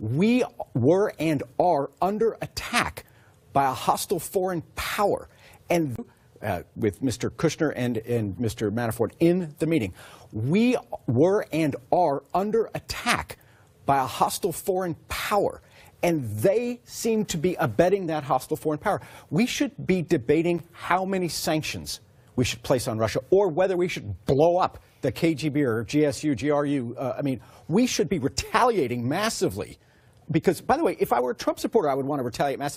We were and are under attack by a hostile foreign power. And uh, with Mr. Kushner and, and Mr. Manafort in the meeting, we were and are under attack by a hostile foreign power. And they seem to be abetting that hostile foreign power. We should be debating how many sanctions we should place on Russia or whether we should blow up the KGB or GSU, GRU. Uh, I mean, we should be retaliating massively. Because, by the way, if I were a Trump supporter, I would want to retaliate massively.